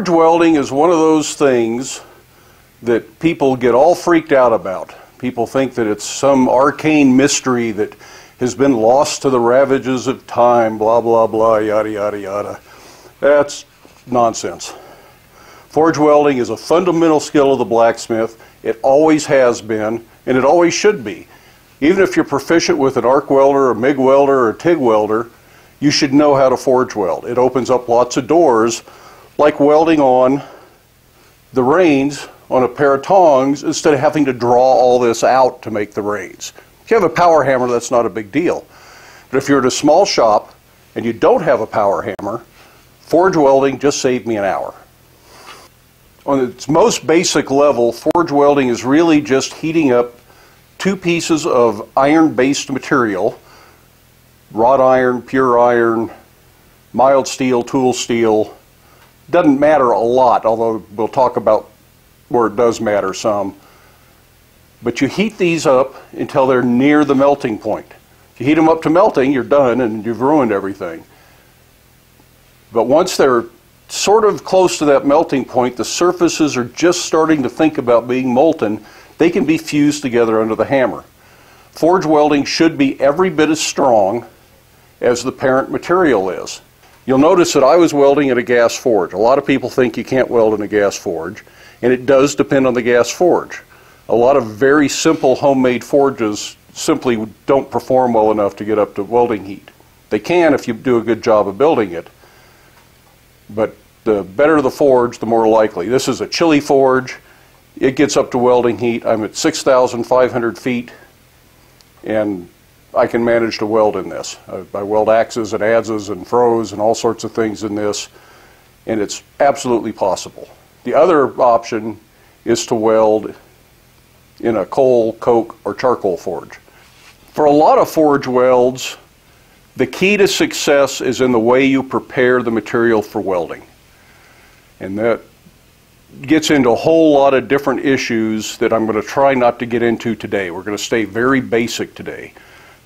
Forge welding is one of those things that people get all freaked out about. People think that it's some arcane mystery that has been lost to the ravages of time, blah, blah, blah, yada, yada, yada. That's nonsense. Forge welding is a fundamental skill of the blacksmith. It always has been, and it always should be. Even if you're proficient with an arc welder, a MIG welder, or a TIG welder, you should know how to forge weld. It opens up lots of doors, like welding on the reins on a pair of tongs instead of having to draw all this out to make the reins. If you have a power hammer, that's not a big deal. But if you're at a small shop and you don't have a power hammer, forge welding just saved me an hour. On its most basic level, forge welding is really just heating up two pieces of iron-based material, wrought iron, pure iron, mild steel, tool steel. Doesn't matter a lot, although we'll talk about where it does matter some. But you heat these up until they're near the melting point. If you heat them up to melting, you're done and you've ruined everything. But once they're sort of close to that melting point, the surfaces are just starting to think about being molten, they can be fused together under the hammer. Forge welding should be every bit as strong as the parent material is. You'll notice that I was welding at a gas forge. A lot of people think you can't weld in a gas forge and it does depend on the gas forge. A lot of very simple homemade forges simply don't perform well enough to get up to welding heat. They can if you do a good job of building it, but the better the forge, the more likely. This is a Chili forge. It gets up to welding heat. I'm at 6,500 feet, and I can manage to weld in this. I weld axes and adzes and froes and all sorts of things in this, and it's absolutely possible. The other option is to weld in a coal, coke, or charcoal forge. For a lot of forge welds, the key to success is in the way you prepare the material for welding. And that gets into a whole lot of different issues that I'm going to try not to get into today. We're going to stay very basic today.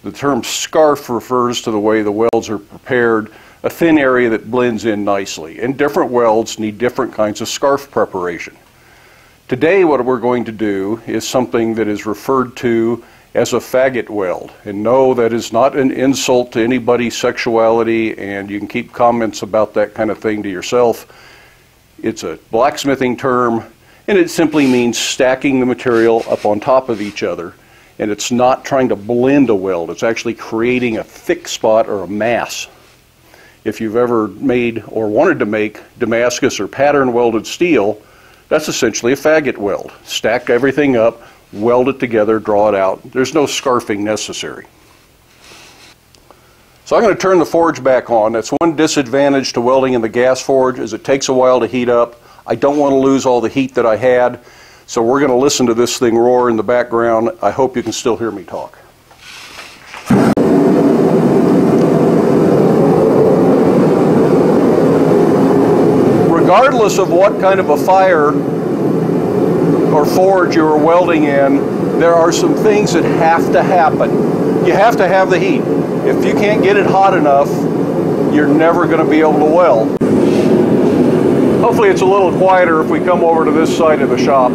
The term scarf refers to the way the welds are prepared a thin area that blends in nicely. And different welds need different kinds of scarf preparation. Today what we're going to do is something that is referred to as a faggot weld. And no, that is not an insult to anybody's sexuality, and you can keep comments about that kind of thing to yourself. It's a blacksmithing term, and it simply means stacking the material up on top of each other. And it's not trying to blend a weld, it's actually creating a thick spot or a mass if you've ever made or wanted to make Damascus or pattern welded steel, that's essentially a faggot weld. Stack everything up, weld it together, draw it out. There's no scarfing necessary. So I'm going to turn the forge back on. That's one disadvantage to welding in the gas forge is it takes a while to heat up. I don't want to lose all the heat that I had. So we're going to listen to this thing roar in the background. I hope you can still hear me talk. regardless of what kind of a fire or forge you are welding in, there are some things that have to happen. You have to have the heat. If you can't get it hot enough, you're never going to be able to weld. Hopefully it's a little quieter if we come over to this side of the shop.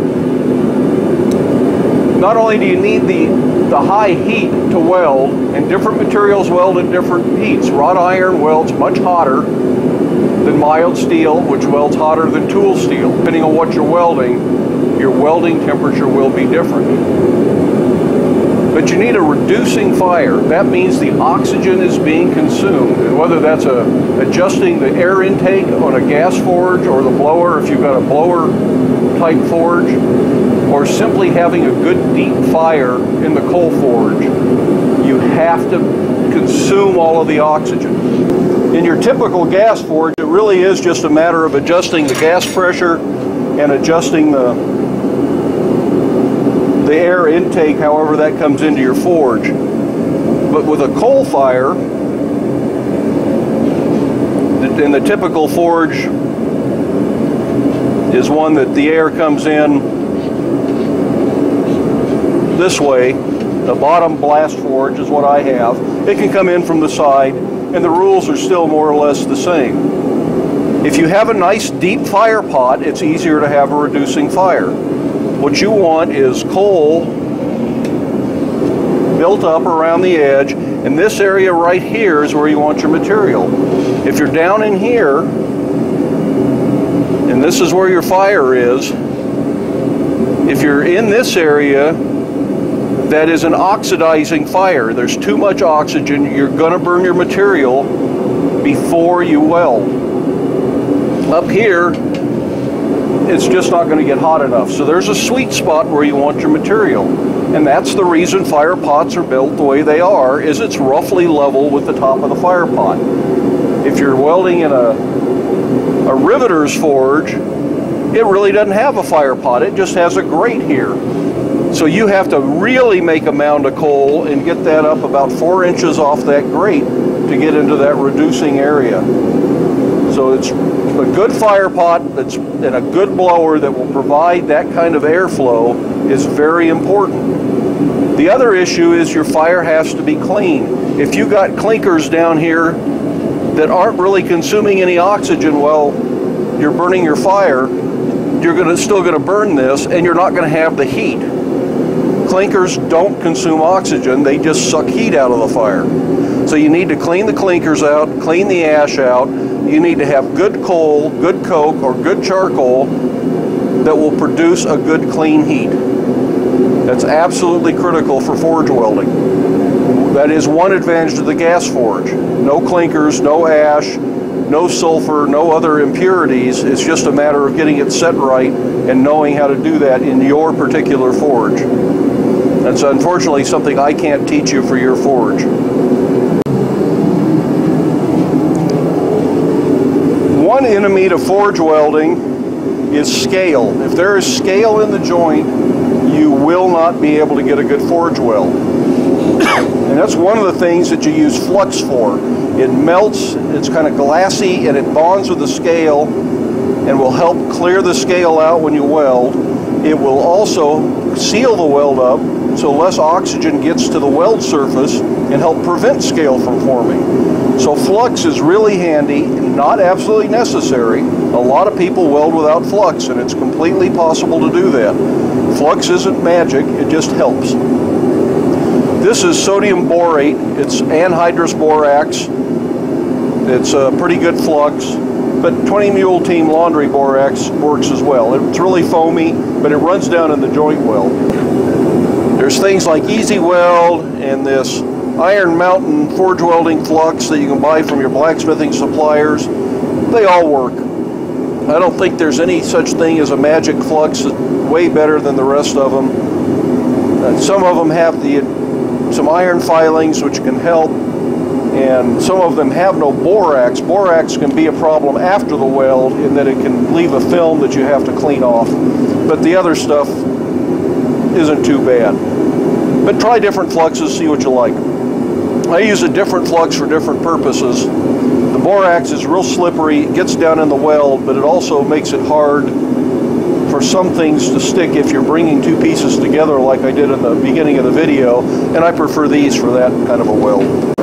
Not only do you need the, the high heat to weld, and different materials weld at different heats. Wrought iron welds much hotter than mild steel, which welds hotter than tool steel. Depending on what you're welding, your welding temperature will be different. But you need a reducing fire. That means the oxygen is being consumed. And whether that's a, adjusting the air intake on a gas forge or the blower, if you've got a blower type forge, or simply having a good deep fire in the coal forge, you have to consume all of the oxygen. In your typical gas forge, it really is just a matter of adjusting the gas pressure and adjusting the, the air intake, however that comes into your forge. But with a coal fire, in the typical forge is one that the air comes in this way. The bottom blast forge is what I have. It can come in from the side and the rules are still more or less the same. If you have a nice deep fire pot, it's easier to have a reducing fire. What you want is coal built up around the edge, and this area right here is where you want your material. If you're down in here, and this is where your fire is, if you're in this area, that is an oxidizing fire. There's too much oxygen. You're going to burn your material before you weld. Up here, it's just not going to get hot enough. So there's a sweet spot where you want your material. And that's the reason fire pots are built the way they are, is it's roughly level with the top of the fire pot. If you're welding in a, a riveter's forge, it really doesn't have a fire pot. It just has a grate here. So you have to really make a mound of coal and get that up about four inches off that grate to get into that reducing area. So it's a good fire pot that's and a good blower that will provide that kind of airflow is very important. The other issue is your fire has to be clean. If you got clinkers down here that aren't really consuming any oxygen while you're burning your fire, you're gonna, still going to burn this and you're not going to have the heat. Clinkers don't consume oxygen, they just suck heat out of the fire. So you need to clean the clinkers out, clean the ash out. You need to have good coal, good coke, or good charcoal that will produce a good clean heat. That's absolutely critical for forge welding. That is one advantage of the gas forge. No clinkers, no ash, no sulfur, no other impurities. It's just a matter of getting it set right and knowing how to do that in your particular forge. That's unfortunately something I can't teach you for your forge. Enemy to forge welding is scale. If there is scale in the joint, you will not be able to get a good forge weld. And that's one of the things that you use flux for. It melts, it's kind of glassy, and it bonds with the scale and will help clear the scale out when you weld. It will also seal the weld up so less oxygen gets to the weld surface and help prevent scale from forming. So flux is really handy, not absolutely necessary. A lot of people weld without flux and it's completely possible to do that. Flux isn't magic, it just helps. This is sodium borate. It's anhydrous borax. It's a pretty good flux, but 20 Mule Team Laundry Borax works as well. It's really foamy, but it runs down in the joint weld. There's things like EZ Weld and this Iron Mountain forge welding flux that you can buy from your blacksmithing suppliers. They all work. I don't think there's any such thing as a magic flux that's way better than the rest of them. Uh, some of them have the some iron filings which can help and some of them have no borax. Borax can be a problem after the weld in that it can leave a film that you have to clean off. But the other stuff isn't too bad. But try different fluxes, see what you like. I use a different flux for different purposes. The borax is real slippery, it gets down in the weld, but it also makes it hard for some things to stick if you're bringing two pieces together like I did in the beginning of the video, and I prefer these for that kind of a weld.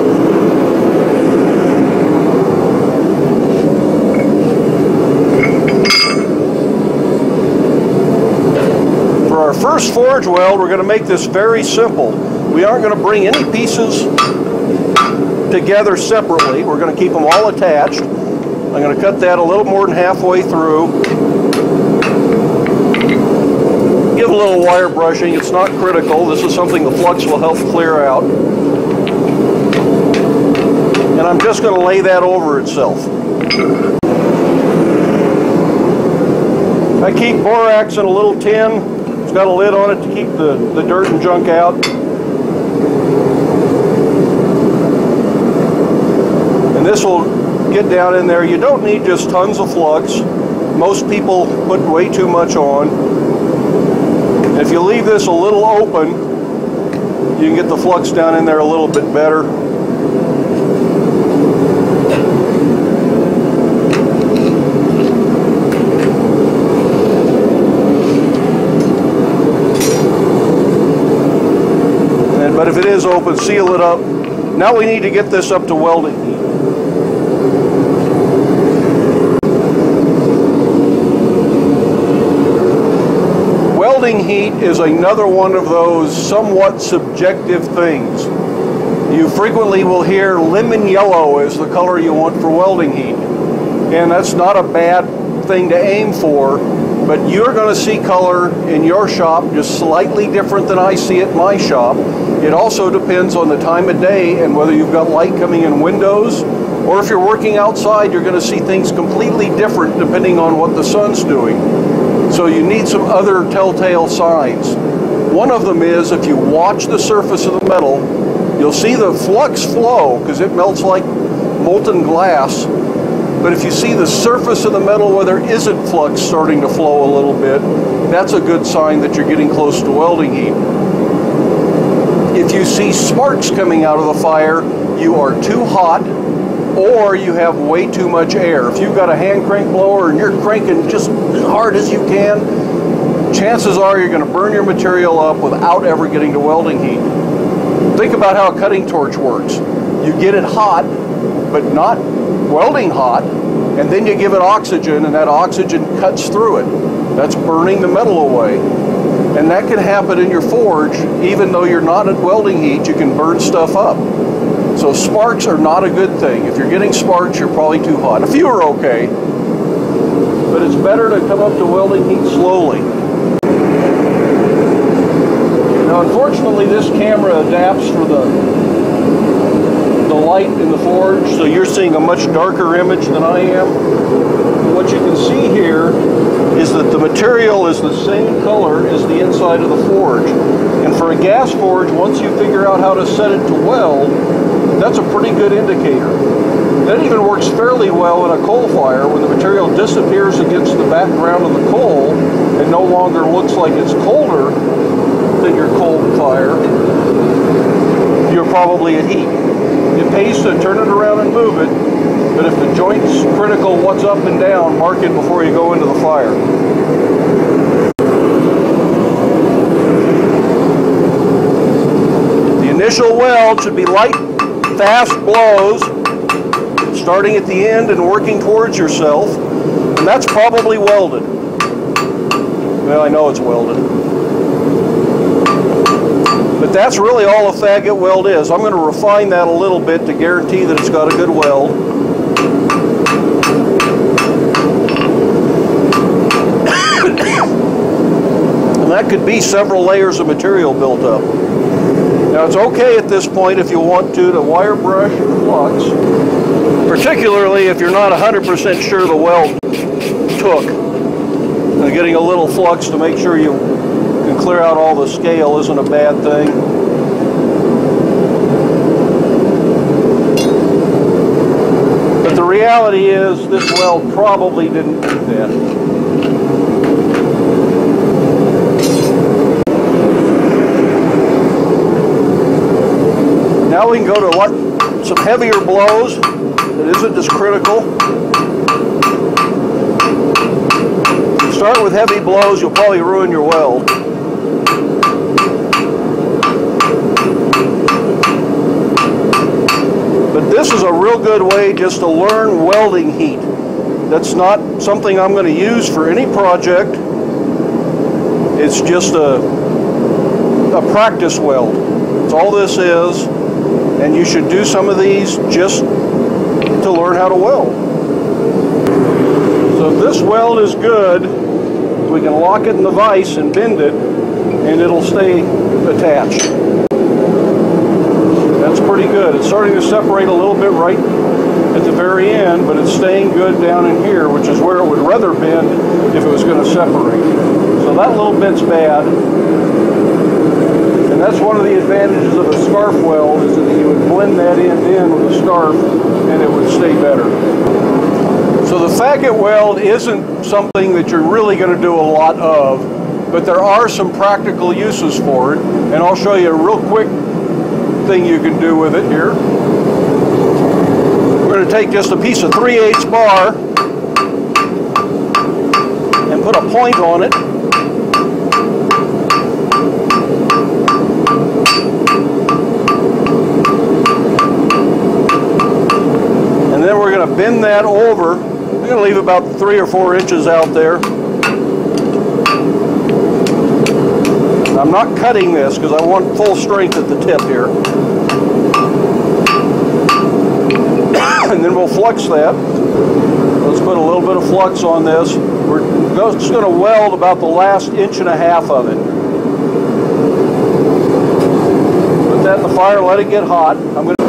For our first forge weld, we're going to make this very simple. We aren't going to bring any pieces together separately. We're going to keep them all attached. I'm going to cut that a little more than halfway through. Give a little wire brushing. It's not critical. This is something the flux will help clear out. And I'm just going to lay that over itself. I keep borax in a little tin It's got a lid on it to keep the, the dirt and junk out. This will get down in there. You don't need just tons of flux. Most people put way too much on. If you leave this a little open, you can get the flux down in there a little bit better. But if it is open, seal it up. Now we need to get this up to welding. Welding heat is another one of those somewhat subjective things. You frequently will hear lemon yellow is the color you want for welding heat. And that's not a bad thing to aim for but you're going to see color in your shop just slightly different than I see at my shop. It also depends on the time of day and whether you've got light coming in windows or if you're working outside, you're going to see things completely different depending on what the sun's doing. So you need some other telltale signs. One of them is if you watch the surface of the metal, you'll see the flux flow because it melts like molten glass. But if you see the surface of the metal where there isn't flux starting to flow a little bit, that's a good sign that you're getting close to welding heat. If you see sparks coming out of the fire, you are too hot or you have way too much air. If you've got a hand crank blower and you're cranking just as hard as you can, chances are you're going to burn your material up without ever getting to welding heat. Think about how a cutting torch works. You get it hot, but not welding hot, and then you give it oxygen, and that oxygen cuts through it. That's burning the metal away. And that can happen in your forge, even though you're not at welding heat, you can burn stuff up. So sparks are not a good thing. If you're getting sparks, you're probably too hot. A few are okay, but it's better to come up to welding heat slowly. Now, unfortunately, this camera adapts for the light in the forge, so you're seeing a much darker image than I am. What you can see here is that the material is the same color as the inside of the forge. And for a gas forge, once you figure out how to set it to weld, that's a pretty good indicator. That even works fairly well in a coal fire when the material disappears against the background of the coal and no longer looks like it's colder than your coal fire. You're probably at heat. It pays to turn it around and move it, but if the joint's critical what's up and down, mark it before you go into the fire. The initial weld should be light fast blows, starting at the end and working towards yourself, and that's probably welded. Well, I know it's welded. But that's really all a faggot weld is. I'm going to refine that a little bit to guarantee that it's got a good weld. and that could be several layers of material built up. Now it's okay at this point if you want to to wire brush the flux, particularly if you're not 100% sure the weld took. And getting a little flux to make sure you clear out all the scale isn't a bad thing. But the reality is this weld probably didn't do that. Now we can go to what, some heavier blows that isn't as critical. Start with heavy blows, you'll probably ruin your weld. But this is a real good way just to learn welding heat. That's not something I'm going to use for any project. It's just a, a practice weld. That's all this is and you should do some of these just to learn how to weld. So this weld is good, we can lock it in the vise and bend it, and it'll stay attached. Pretty good. It's starting to separate a little bit right at the very end, but it's staying good down in here, which is where it would rather bend if it was going to separate. So that little bit's bad. And that's one of the advantages of a scarf weld is that you would blend that end in with a scarf and it would stay better. So the faggot weld isn't something that you're really going to do a lot of, but there are some practical uses for it. And I'll show you a real quick thing you can do with it here. We're going to take just a piece of 3 8 bar and put a point on it And then we're going to bend that over. We're going to leave about three or four inches out there. I'm not cutting this because I want full strength at the tip here. and then we'll flux that. Let's put a little bit of flux on this. We're just going to weld about the last inch and a half of it. Put that in the fire, let it get hot. I'm going to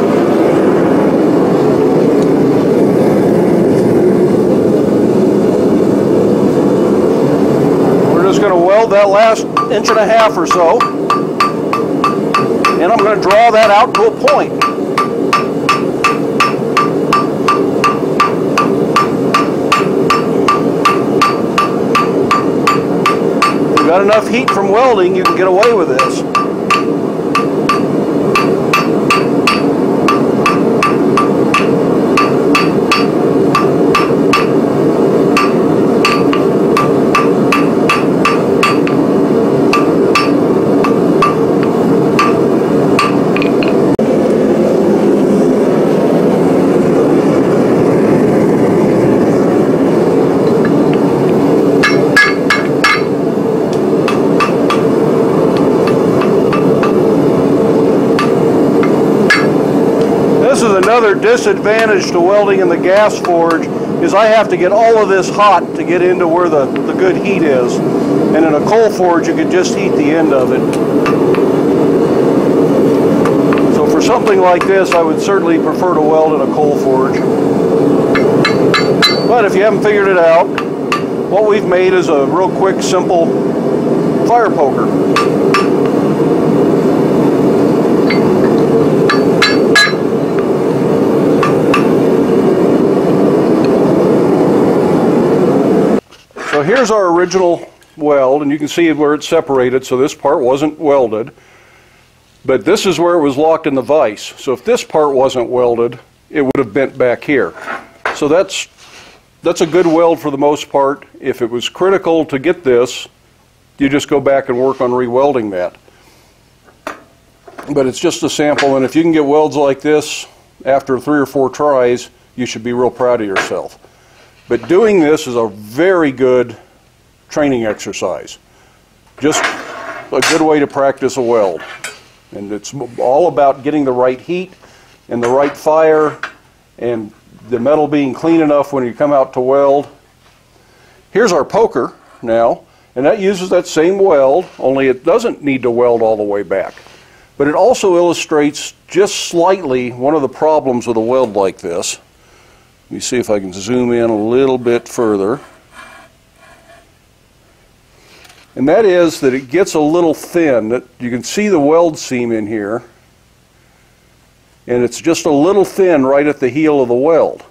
We're just going to weld that last inch and a half or so. And I'm going to draw that out to a point. You've got enough heat from welding, you can get away with this. Another disadvantage to welding in the gas forge is I have to get all of this hot to get into where the, the good heat is. And in a coal forge, you can just heat the end of it. So for something like this, I would certainly prefer to weld in a coal forge. But if you haven't figured it out, what we've made is a real quick, simple fire poker. So here's our original weld, and you can see where it's separated, so this part wasn't welded. But this is where it was locked in the vise. So if this part wasn't welded, it would have bent back here. So that's, that's a good weld for the most part. If it was critical to get this, you just go back and work on re-welding that. But it's just a sample, and if you can get welds like this after three or four tries, you should be real proud of yourself. But doing this is a very good training exercise. Just a good way to practice a weld. And it's all about getting the right heat and the right fire and the metal being clean enough when you come out to weld. Here's our poker now, and that uses that same weld, only it doesn't need to weld all the way back. But it also illustrates just slightly one of the problems with a weld like this. Let me see if I can zoom in a little bit further. And that is that it gets a little thin. You can see the weld seam in here. And it's just a little thin right at the heel of the weld.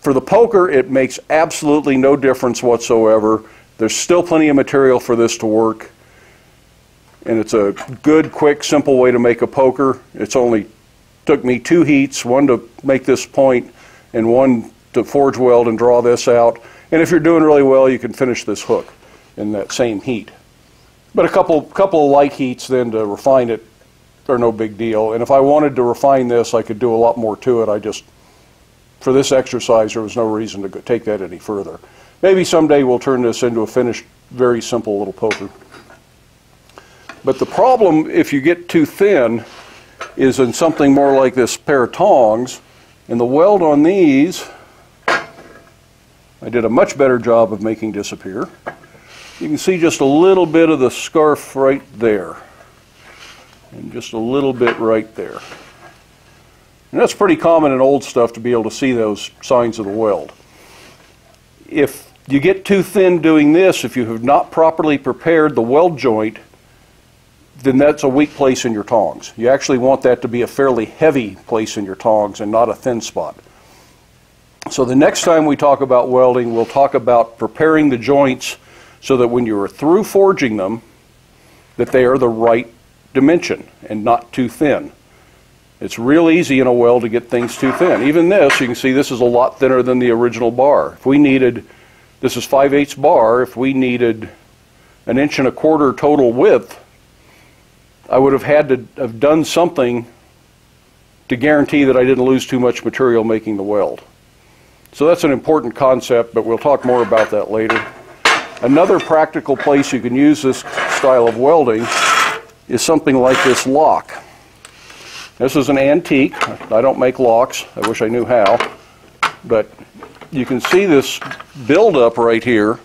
For the poker, it makes absolutely no difference whatsoever. There's still plenty of material for this to work. And it's a good, quick, simple way to make a poker. It's only took me two heats, one to make this point and one to forge weld and draw this out. And if you're doing really well, you can finish this hook in that same heat. But a couple, couple of light heats then to refine it are no big deal. And if I wanted to refine this, I could do a lot more to it. I just, for this exercise, there was no reason to take that any further. Maybe someday we'll turn this into a finished, very simple little poker. But the problem, if you get too thin, is in something more like this pair of tongs, and the weld on these, I did a much better job of making disappear. You can see just a little bit of the scarf right there. And just a little bit right there. And that's pretty common in old stuff to be able to see those signs of the weld. If you get too thin doing this, if you have not properly prepared the weld joint, then that's a weak place in your tongs. You actually want that to be a fairly heavy place in your tongs and not a thin spot. So the next time we talk about welding, we'll talk about preparing the joints so that when you are through forging them, that they are the right dimension and not too thin. It's real easy in a weld to get things too thin. Even this, you can see this is a lot thinner than the original bar. If we needed, this is 5 8 bar, if we needed an inch and a quarter total width, I would have had to have done something to guarantee that I didn't lose too much material making the weld. So that's an important concept, but we'll talk more about that later. Another practical place you can use this style of welding is something like this lock. This is an antique. I don't make locks. I wish I knew how. But you can see this buildup right here.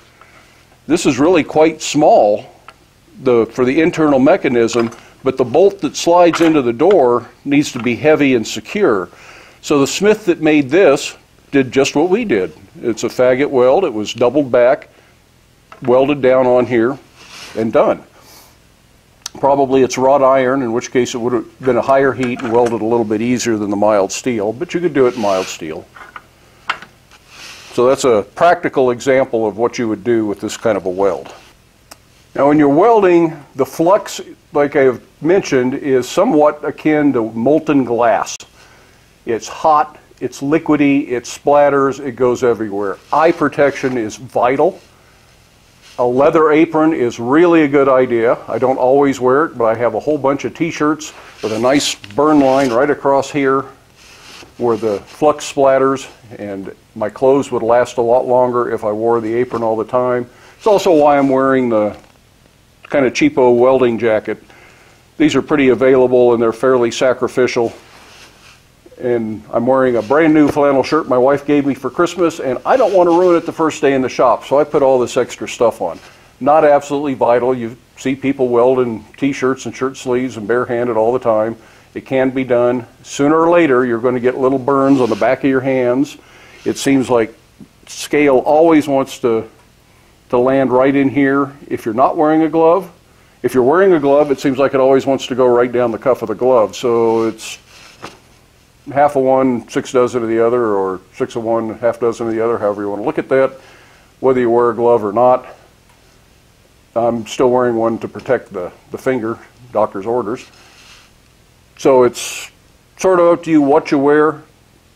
This is really quite small the, for the internal mechanism, but the bolt that slides into the door needs to be heavy and secure. So the smith that made this did just what we did. It's a faggot weld. It was doubled back, welded down on here, and done. Probably it's wrought iron, in which case it would have been a higher heat and welded a little bit easier than the mild steel, but you could do it in mild steel. So that's a practical example of what you would do with this kind of a weld. Now when you're welding, the flux, like I've mentioned, is somewhat akin to molten glass. It's hot, it's liquidy, it splatters, it goes everywhere. Eye protection is vital. A leather apron is really a good idea. I don't always wear it, but I have a whole bunch of t-shirts with a nice burn line right across here where the flux splatters and my clothes would last a lot longer if I wore the apron all the time. It's also why I'm wearing the kind of cheapo welding jacket. These are pretty available and they're fairly sacrificial. And I'm wearing a brand new flannel shirt my wife gave me for Christmas, and I don't want to ruin it the first day in the shop, so I put all this extra stuff on. Not absolutely vital. You see people welding t-shirts and shirt sleeves and barehanded all the time. It can be done. Sooner or later, you're going to get little burns on the back of your hands. It seems like scale always wants to, to land right in here if you're not wearing a glove. If you're wearing a glove, it seems like it always wants to go right down the cuff of the glove. So it's half of one, six dozen of the other, or six of one, half dozen of the other, however you want to look at that, whether you wear a glove or not. I'm still wearing one to protect the, the finger, doctor's orders. So it's sort of up to you what you wear.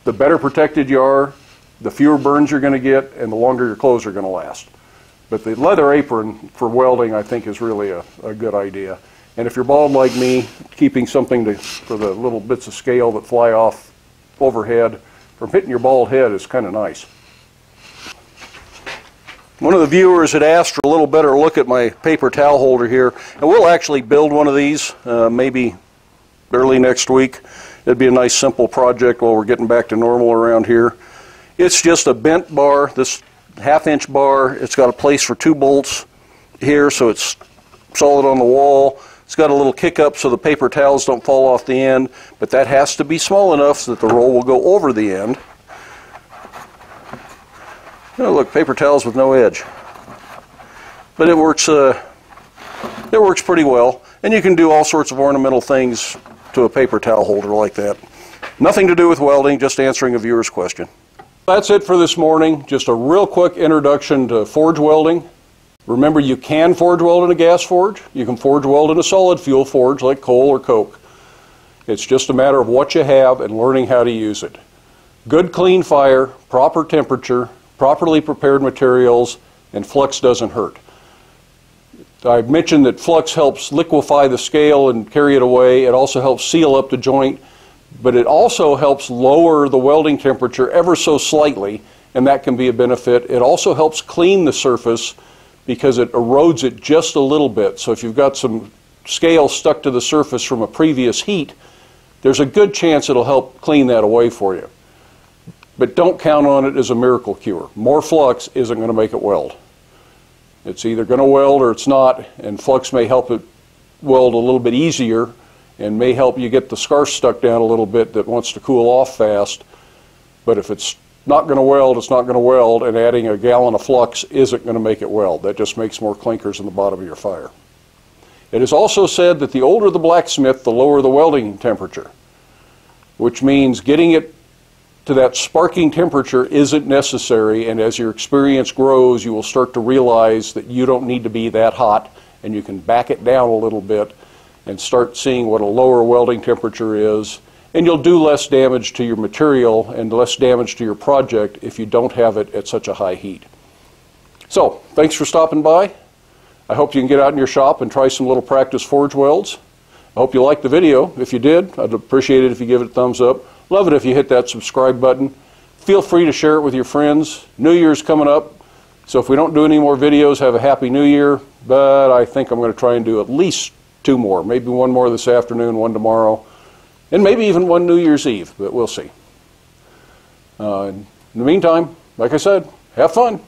The better protected you are, the fewer burns you're going to get, and the longer your clothes are going to last. But the leather apron for welding, I think, is really a, a good idea. And if you're bald like me, keeping something to, for the little bits of scale that fly off overhead from hitting your bald head is kind of nice. One of the viewers had asked for a little better look at my paper towel holder here, and we'll actually build one of these uh, maybe early next week. It'd be a nice simple project while we're getting back to normal around here. It's just a bent bar, this half inch bar. It's got a place for two bolts here so it's solid on the wall. It's got a little kick up so the paper towels don't fall off the end, but that has to be small enough so that the roll will go over the end. Oh, look, paper towels with no edge. But it works, uh, it works pretty well. And you can do all sorts of ornamental things to a paper towel holder like that. Nothing to do with welding, just answering a viewer's question. That's it for this morning. Just a real quick introduction to forge welding. Remember, you can forge weld in a gas forge. You can forge weld in a solid fuel forge like coal or coke. It's just a matter of what you have and learning how to use it. Good clean fire, proper temperature, properly prepared materials, and flux doesn't hurt. I mentioned that flux helps liquefy the scale and carry it away. It also helps seal up the joint, but it also helps lower the welding temperature ever so slightly, and that can be a benefit. It also helps clean the surface because it erodes it just a little bit. So if you've got some scale stuck to the surface from a previous heat, there's a good chance it'll help clean that away for you. But don't count on it as a miracle cure. More flux isn't going to make it weld. It's either going to weld or it's not, and flux may help it weld a little bit easier and may help you get the scarf stuck down a little bit that wants to cool off fast. But if it's not going to weld, it's not going to weld, and adding a gallon of flux isn't going to make it weld. That just makes more clinkers in the bottom of your fire. It is also said that the older the blacksmith, the lower the welding temperature, which means getting it to that sparking temperature isn't necessary, and as your experience grows, you will start to realize that you don't need to be that hot, and you can back it down a little bit and start seeing what a lower welding temperature is, and you'll do less damage to your material and less damage to your project if you don't have it at such a high heat. So, thanks for stopping by. I hope you can get out in your shop and try some little practice forge welds. I hope you liked the video. If you did, I'd appreciate it if you give it a thumbs up. Love it if you hit that subscribe button. Feel free to share it with your friends. New Year's coming up, so if we don't do any more videos, have a happy new year. But I think I'm going to try and do at least two more, maybe one more this afternoon, one tomorrow, and maybe even one New Year's Eve, but we'll see. Uh, in the meantime, like I said, have fun.